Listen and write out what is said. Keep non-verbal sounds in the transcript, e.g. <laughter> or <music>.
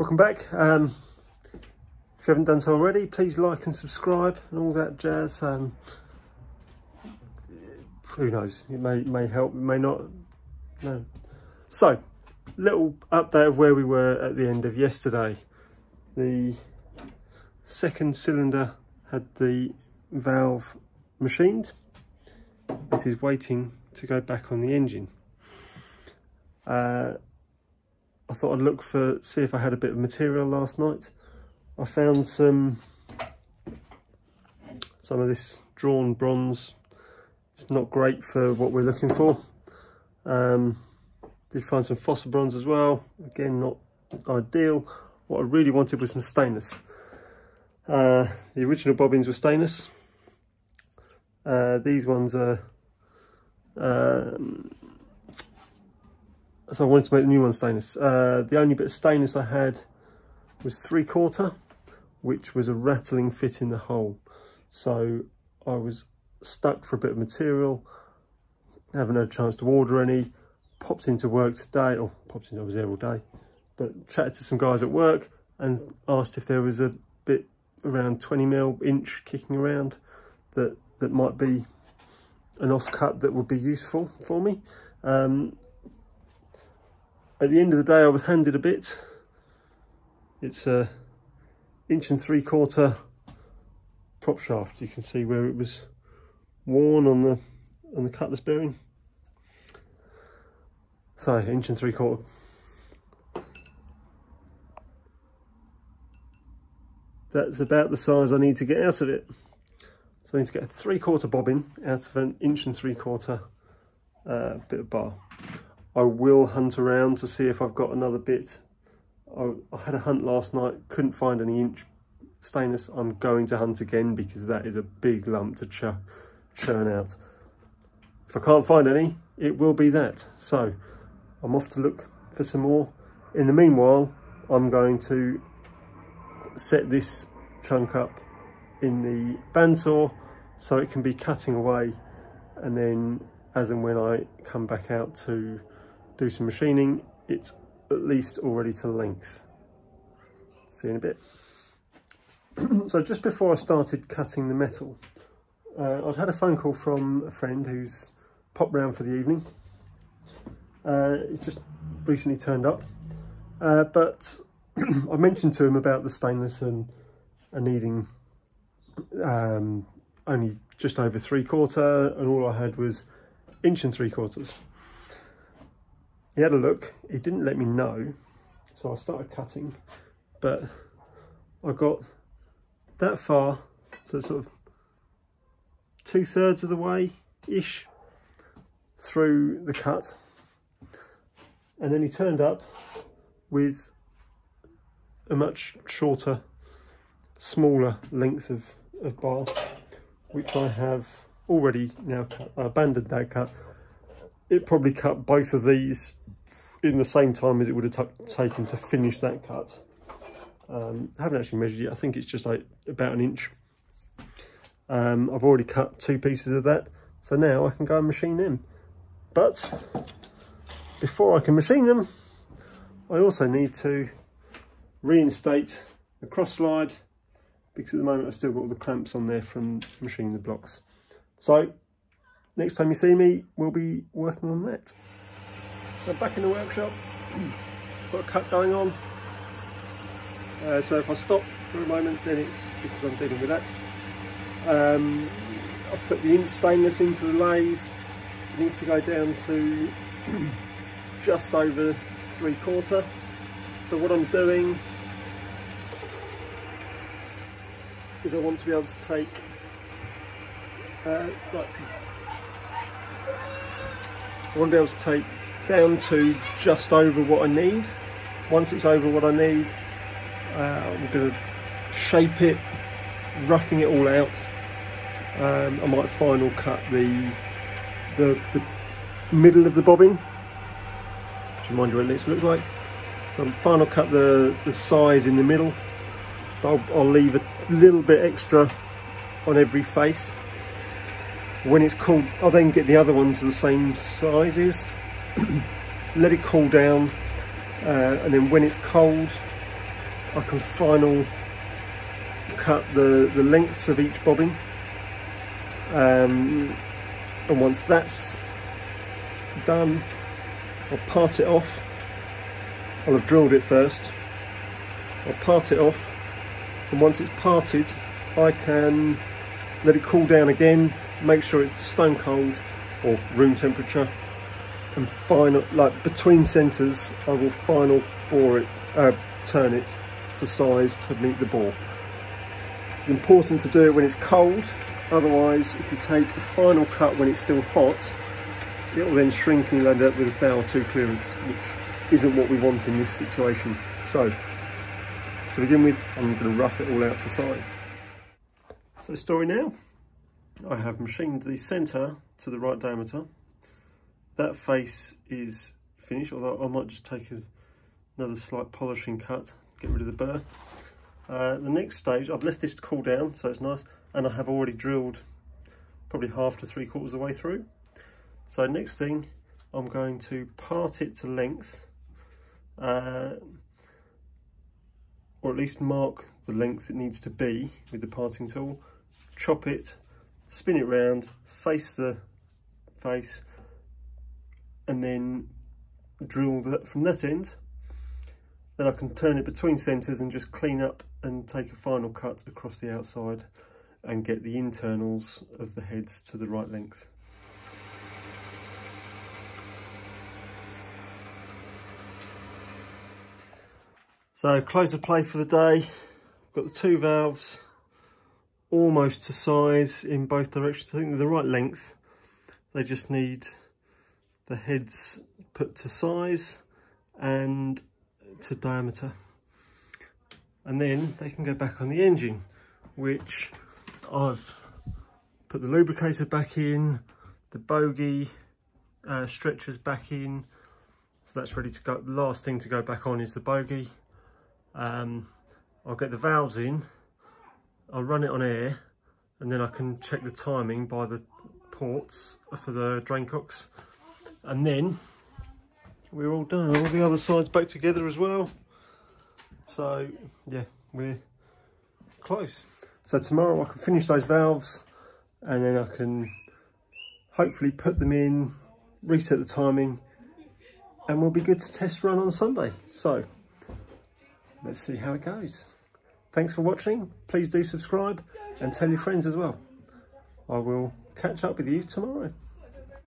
Welcome back. Um, if you haven't done so already, please like and subscribe and all that jazz. Um, who knows? It may may help, it may not. No. So, little update of where we were at the end of yesterday. The second cylinder had the valve machined. It is waiting to go back on the engine. Uh, I thought I'd look for, see if I had a bit of material last night. I found some, some of this drawn bronze. It's not great for what we're looking for. Um, did find some phosphor bronze as well. Again, not ideal. What I really wanted was some stainless. Uh, the original bobbins were stainless. Uh, these ones are um, so I wanted to make the new one stainless. Uh, the only bit of stainless I had was three quarter, which was a rattling fit in the hole. So I was stuck for a bit of material, haven't had a chance to order any, popped into work today, or popped into, I was there all day, but chatted to some guys at work and asked if there was a bit around 20 mil inch kicking around that, that might be an offcut that would be useful for me. Um, at the end of the day I was handed a bit. It's a inch and three quarter prop shaft. You can see where it was worn on the on the cutlass bearing. So inch and three quarter. That's about the size I need to get out of it. So I need to get a three quarter bobbin out of an inch and three quarter uh, bit of bar. I will hunt around to see if I've got another bit. I, I had a hunt last night, couldn't find any inch stainless. I'm going to hunt again because that is a big lump to ch churn out. If I can't find any, it will be that. So I'm off to look for some more. In the meanwhile, I'm going to set this chunk up in the bandsaw so it can be cutting away and then as and when I come back out to do some machining, it's at least already to length. See you in a bit. <clears throat> so just before I started cutting the metal, uh, I'd had a phone call from a friend who's popped round for the evening. Uh, he's just recently turned up, uh, but <clears throat> I mentioned to him about the stainless and, and needing um, only just over three quarter, and all I had was inch and three quarters. He had a look, he didn't let me know, so I started cutting, but I got that far, so sort of two thirds of the way ish through the cut, and then he turned up with a much shorter, smaller length of, of bar, which I have already now cut, I abandoned that cut. It probably cut both of these in the same time as it would have taken to finish that cut. Um, I haven't actually measured it. I think it's just like about an inch. Um, I've already cut two pieces of that. So now I can go and machine them. But before I can machine them, I also need to reinstate the cross slide because at the moment I've still got all the clamps on there from machining the blocks. So next time you see me, we'll be working on that. I'm back in the workshop, <clears throat> got a cut going on. Uh, so if I stop for a moment, then it's because I'm dealing with that. Um, I've put the stainless into the lathe. It needs to go down to <clears throat> just over three quarter. So what I'm doing is I want to be able to take uh, like, Want to be able to take down to just over what I need. Once it's over what I need, uh, I'm going to shape it, roughing it all out. Um, I might final cut the, the, the middle of the bobbin. Just remind you what it looks like. So I'm final cut the, the size in the middle, but I'll, I'll leave a little bit extra on every face. When it's cooled, I'll then get the other one to the same sizes, <clears throat> let it cool down, uh, and then when it's cold, I can final cut the, the lengths of each bobbin. Um, and once that's done, I'll part it off. I'll have drilled it first. I'll part it off. And once it's parted, I can let it cool down again, make sure it's stone cold or room temperature. And final, like between centres, I will final bore it, uh, turn it to size to meet the bore. It's important to do it when it's cold, otherwise if you take a final cut when it's still hot, it will then shrink and you'll end up with a thou or two clearance, which isn't what we want in this situation. So, to begin with, I'm going to rough it all out to size. So story now, I have machined the centre to the right diameter. That face is finished, although I might just take a, another slight polishing cut, get rid of the burr. Uh, the next stage, I've left this to cool down, so it's nice, and I have already drilled probably half to three quarters of the way through. So next thing, I'm going to part it to length, uh, or at least mark the length it needs to be with the parting tool, chop it, spin it round, face the face, and then drill that from that end then I can turn it between centres and just clean up and take a final cut across the outside and get the internals of the heads to the right length. So close the play for the day. I've Got the two valves almost to size in both directions. I think they're the right length. They just need the heads put to size and to diameter. And then they can go back on the engine which I've put the lubricator back in the bogie uh, stretchers back in. So that's ready to go. The last thing to go back on is the bogie. Um, I'll get the valves in I'll run it on air and then I can check the timing by the ports for the drain cocks and then we're all done. All the other sides back together as well. So yeah, we're close. So tomorrow I can finish those valves and then I can hopefully put them in, reset the timing and we'll be good to test run on Sunday. So let's see how it goes. Thanks for watching. Please do subscribe and tell your friends as well. I will catch up with you tomorrow.